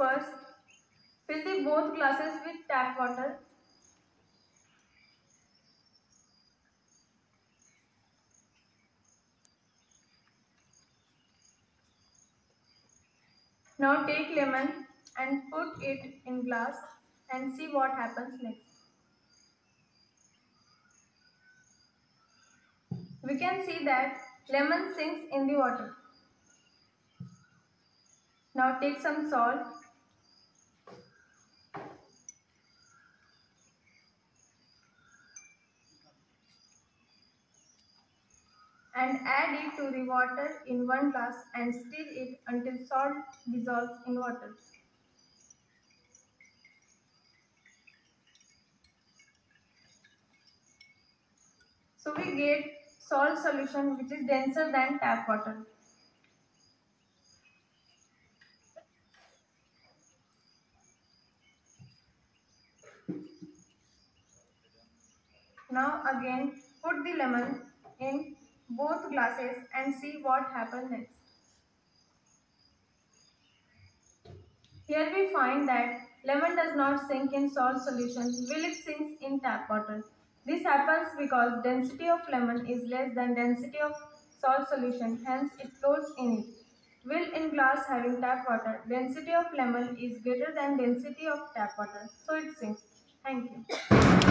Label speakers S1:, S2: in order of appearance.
S1: First, fill the both glasses with tap water. Now take lemon and put it in glass and see what happens next. We can see that lemon sinks in the water. Now take some salt and add it to the water in one glass and stir it until salt dissolves in water. So we get salt solution which is denser than tap water. Now again put the lemon in both glasses and see what happens next. Here we find that lemon does not sink in salt solution will it sinks in tap water. This happens because density of lemon is less than density of salt solution hence it floats in it. Will in glass having tap water, density of lemon is greater than density of tap water so it sinks. Thank you.